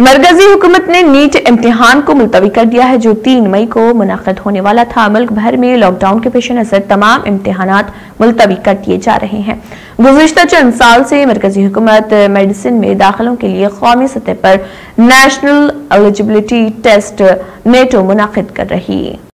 मरकजी हुकूमत ने नीट इम्तिहान को मुलतवी कर दिया है, जो तीन मई को मुनद होने वाला था। मुल्क भर में लॉकडाउन के पेश नज़र तमाम इम्तिहान मुलतवी कर दिए जा रहे हैं। गुजशत चंद साल से मरकजी हुकूमत मेडिसिन में दाखिलों के लिए कौमी सतह पर नेशनल एलिजिबिलिटी टेस्ट नेटो मुनद कर रही। है